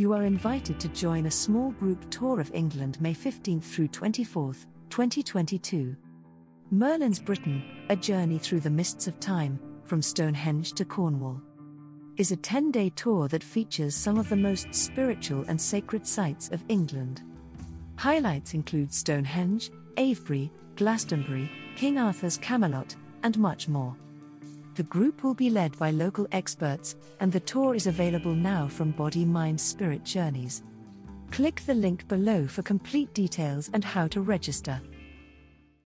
You are invited to join a small group tour of England May 15th through 24th, 2022. Merlin's Britain, a journey through the mists of time, from Stonehenge to Cornwall, is a 10 day tour that features some of the most spiritual and sacred sites of England. Highlights include Stonehenge, Avebury, Glastonbury, King Arthur's Camelot, and much more. The group will be led by local experts, and the tour is available now from Body Mind Spirit Journeys. Click the link below for complete details and how to register.